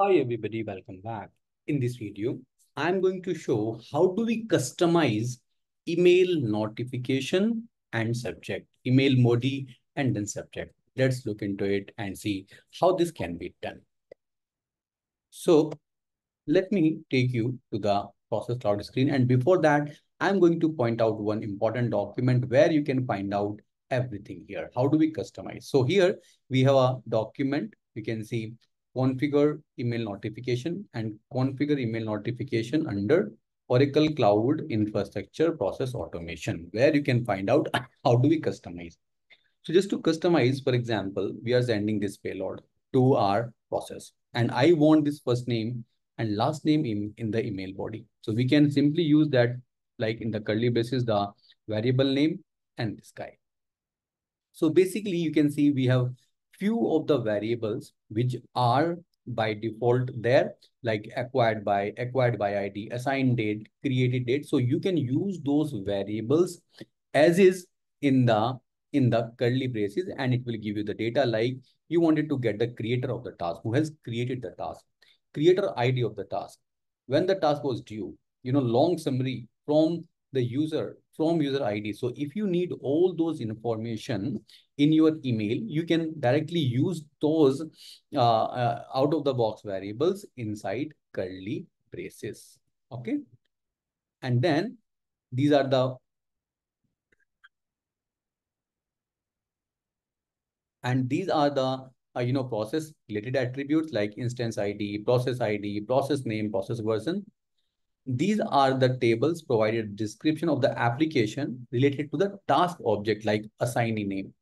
Hi everybody, welcome back. In this video, I'm going to show how do we customize email notification and subject, email modi and then subject. Let's look into it and see how this can be done. So let me take you to the process cloud screen. And before that, I'm going to point out one important document where you can find out everything here. How do we customize? So here we have a document. You can see configure email notification and configure email notification under Oracle Cloud Infrastructure Process Automation, where you can find out how do we customize. So just to customize, for example, we are sending this payload to our process and I want this first name and last name in, in the email body. So we can simply use that like in the curly braces, the variable name and this guy. So basically you can see we have few of the variables which are by default there like acquired by acquired by id assigned date created date. So you can use those variables as is in the in the curly braces and it will give you the data like you wanted to get the creator of the task who has created the task creator id of the task. When the task was due you know long summary from the user from user id so if you need all those information in your email you can directly use those uh, uh, out of the box variables inside curly braces. Okay? And then these are the and these are the uh, you know process related attributes like instance id process id process name process version these are the tables provided description of the application related to the task object like assignee name,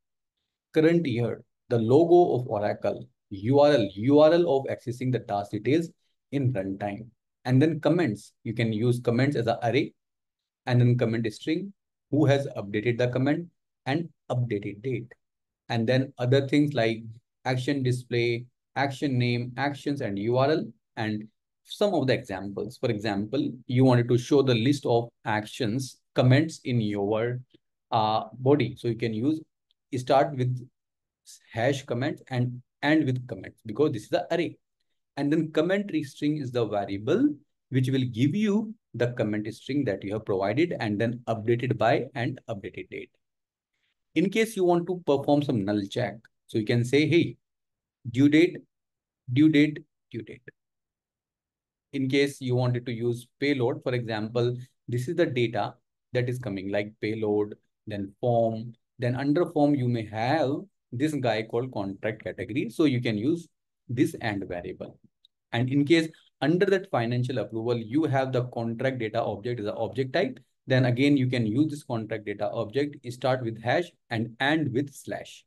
current year, the logo of Oracle, URL, URL of accessing the task details in runtime. And then comments, you can use comments as an array and then comment string, who has updated the comment and updated date. And then other things like action display, action name, actions and URL and some of the examples. For example, you wanted to show the list of actions, comments in your uh, body. So you can use start with hash comments and end with comments because this is the array. And then commentary string is the variable which will give you the comment string that you have provided and then updated by and updated date. In case you want to perform some null check, so you can say, hey, due date, due date, due date in case you wanted to use payload, for example, this is the data that is coming like payload, then form, then under form, you may have this guy called contract category. So you can use this and variable. And in case under that financial approval, you have the contract data object as an object type, then again, you can use this contract data object, start with hash and end with slash.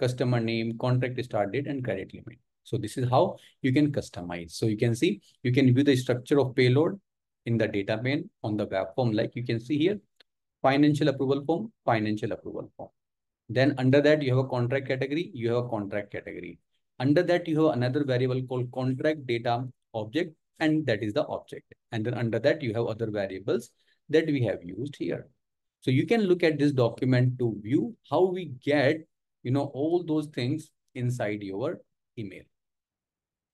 Customer name, contract start date, and credit limit. So this is how you can customize. So you can see, you can view the structure of payload in the data pane on the web form, like you can see here, financial approval form, financial approval form. Then under that, you have a contract category, you have a contract category. Under that, you have another variable called contract data object, and that is the object. And then under that, you have other variables that we have used here. So you can look at this document to view how we get, you know, all those things inside your email.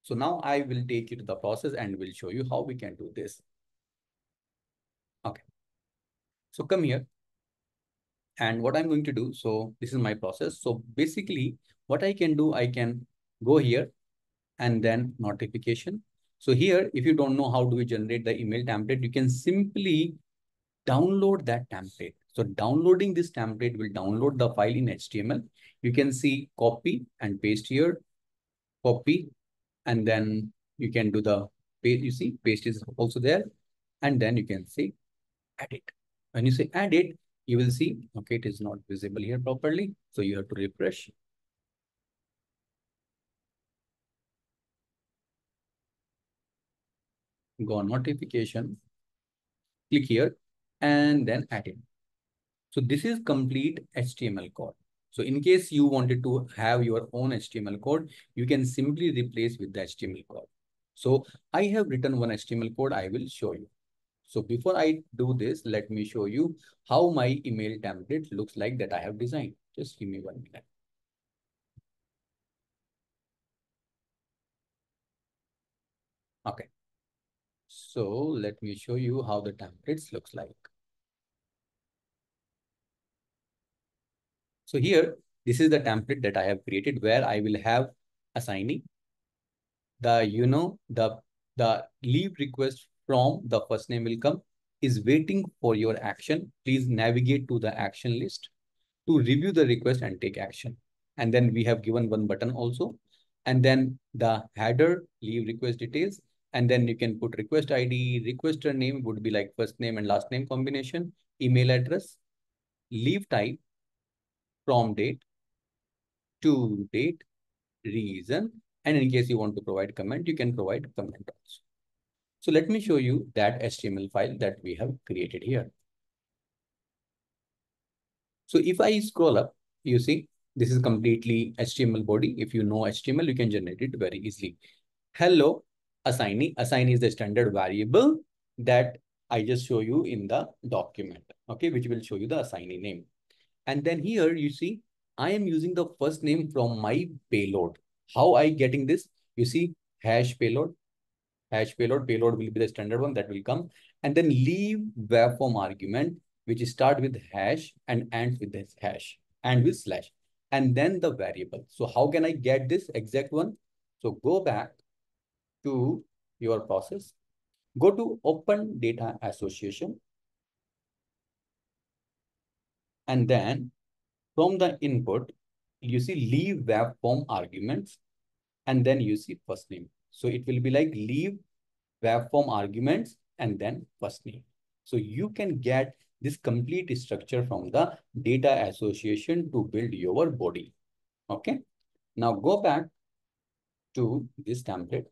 So now I will take you to the process and will show you how we can do this. Okay. So come here. And what I'm going to do, so this is my process. So basically what I can do, I can go here and then notification. So here, if you don't know how do we generate the email template, you can simply download that template. So downloading this template will download the file in HTML. You can see copy and paste here, copy and then you can do the paste. You see, paste is also there. And then you can say edit. When you say edit, you will see, okay, it is not visible here properly. So you have to refresh. Go on notification, click here and then edit. So this is complete HTML code. So in case you wanted to have your own HTML code, you can simply replace with the HTML code. So I have written one HTML code. I will show you. So before I do this, let me show you how my email template looks like that I have designed. Just give me one minute. Okay. So let me show you how the templates looks like. So here, this is the template that I have created where I will have assignee, the, you know, the, the leave request from the first name will come is waiting for your action. Please navigate to the action list to review the request and take action. And then we have given one button also. And then the header leave request details. And then you can put request ID, requester name would be like first name and last name combination, email address, leave type, from date, to date, reason, and in case you want to provide comment, you can provide comment also. So let me show you that HTML file that we have created here. So if I scroll up, you see this is completely HTML body. If you know HTML, you can generate it very easily. Hello, assignee. Assignee is the standard variable that I just show you in the document, okay, which will show you the assignee name. And then here you see, I am using the first name from my payload. How I getting this? You see hash payload, hash payload, payload will be the standard one that will come. And then leave web form argument, which is start with hash and ends with this hash and with slash. And then the variable. So how can I get this exact one? So go back to your process. Go to open data association and then from the input, you see leave web form arguments, and then you see first name. So it will be like leave web form arguments and then first name. So you can get this complete structure from the data association to build your body. Okay. Now go back to this template.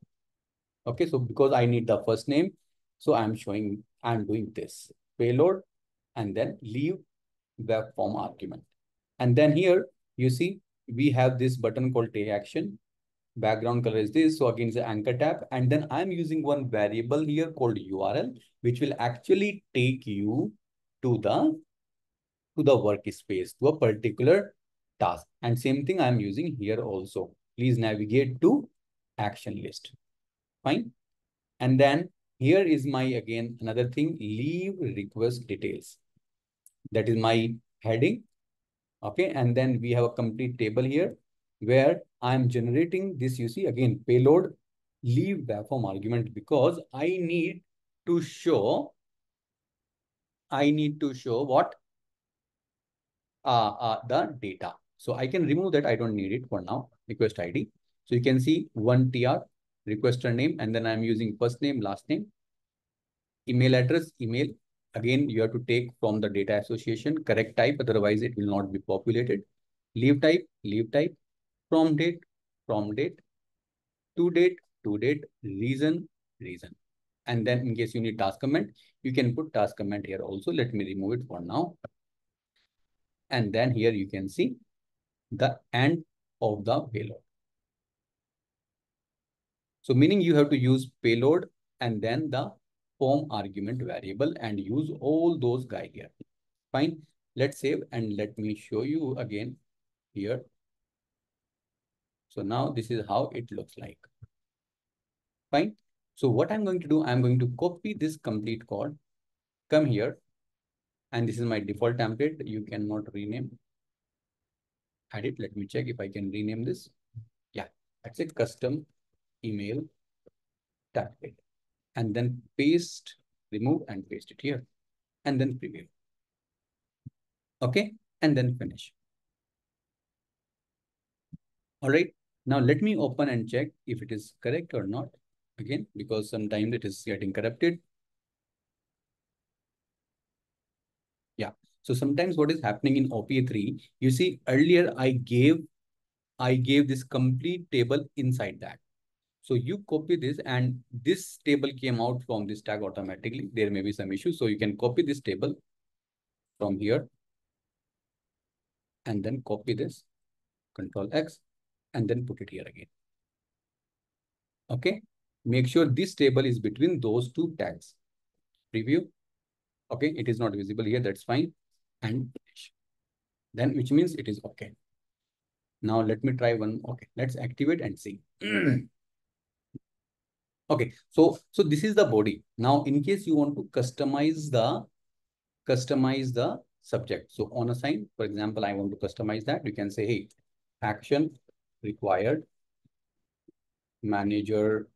Okay. So because I need the first name, so I'm showing, I'm doing this payload and then leave web form argument. And then here you see we have this button called take action. Background color is this. So again, it's the anchor tag. And then I'm using one variable here called URL, which will actually take you to the to the workspace, to a particular task. And same thing I'm using here also. Please navigate to action list. Fine. And then here is my, again, another thing, leave request details. That is my heading. Okay. And then we have a complete table here where I'm generating this, you see, again, payload leave form argument because I need to show, I need to show what? Uh, uh, the data. So I can remove that. I don't need it for now. Request ID. So you can see one TR requester name, and then I'm using first name, last name, email address, email, Again, you have to take from the data association correct type, otherwise it will not be populated. Leave type, leave type, from date, from date, to date, to date, reason, reason. And then in case you need task comment, you can put task comment here also. Let me remove it for now. And then here you can see the end of the payload. So meaning you have to use payload and then the form argument variable and use all those guy here. Fine. Let's save and let me show you again here. So now this is how it looks like. Fine. So what I'm going to do, I'm going to copy this complete code, come here, and this is my default template. You cannot rename. Add it. Let me check if I can rename this. Yeah, that's it. Custom email template and then paste, remove and paste it here and then preview. Okay, and then finish. All right, now let me open and check if it is correct or not. Again, because sometimes it is getting corrupted. Yeah, so sometimes what is happening in OPA3, you see earlier I gave I gave this complete table inside that. So you copy this and this table came out from this tag automatically. There may be some issue. So you can copy this table from here and then copy this control X and then put it here again. Okay. Make sure this table is between those two tags. Preview. Okay. It is not visible here. That's fine. And finish. Then which means it is okay. Now let me try one. Okay. Let's activate and see. Okay, so so this is the body. Now, in case you want to customize the customize the subject. So on a sign, for example, I want to customize that. You can say, hey, action required manager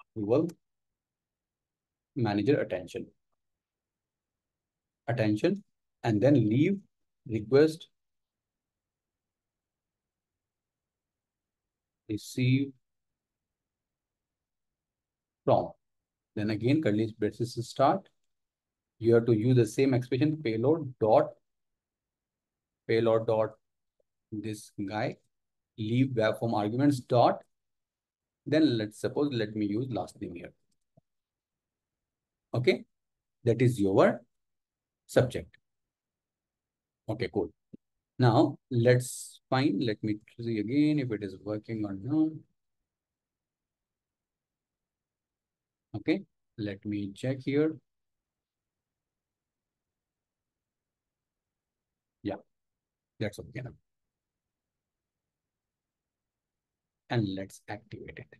approval, manager attention, attention, and then leave request receive from. Then again, curly braces start. You have to use the same expression payload dot payload dot this guy leave web form arguments dot. Then let's suppose let me use last name here. Okay that is your subject. Okay cool. Now let's find let me see again if it is working or not okay let me check here yeah that's okay now and let's activate it.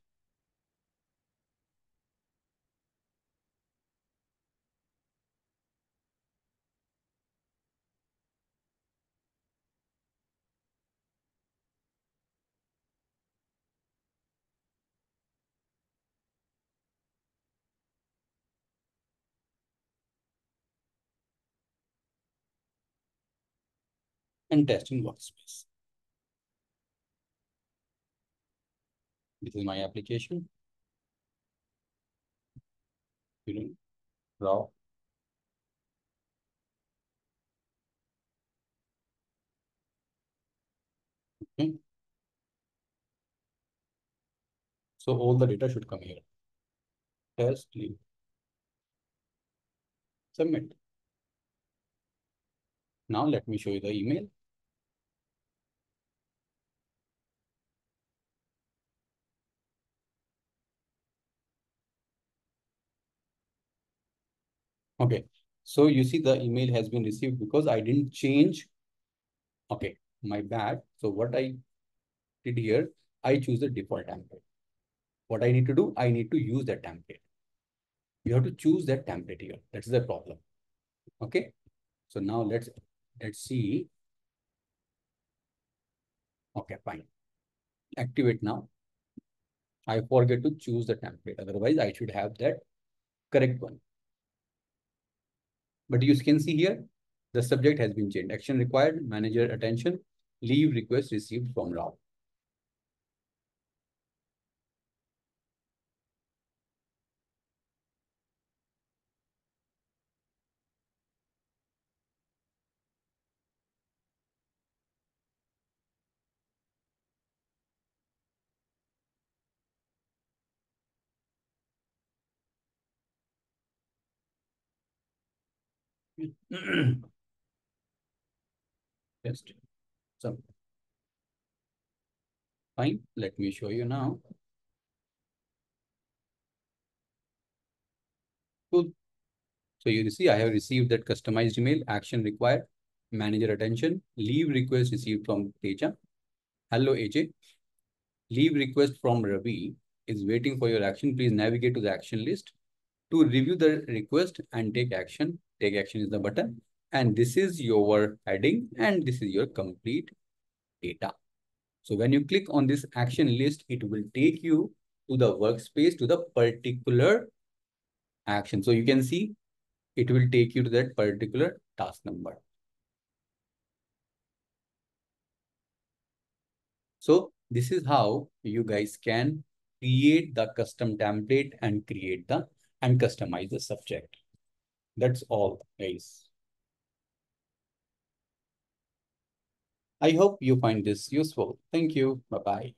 And testing workspace. This is my application. Student Rao. Okay. So all the data should come here. Test leave. Submit. Now let me show you the email. Okay. So you see the email has been received because I didn't change. Okay, my bad. So what I did here, I choose the default template. What I need to do, I need to use that template. You have to choose that template here. That's the problem. Okay. So now let's let's see. Okay, fine. Activate now. I forget to choose the template. Otherwise, I should have that correct one. But you can see here, the subject has been changed. Action required, manager attention, leave request received from Rao. Test. So, fine. Let me show you now. Cool. So you see, I have received that customized email, action required, manager attention, leave request received from Teja. Hello, AJ. Leave request from Ravi is waiting for your action. Please navigate to the action list to review the request and take action. Take action is the button and this is your heading and this is your complete data. So when you click on this action list, it will take you to the workspace to the particular action. So you can see it will take you to that particular task number. So this is how you guys can create the custom template and create the and customize the subject. That's all guys. I hope you find this useful. Thank you. Bye-bye.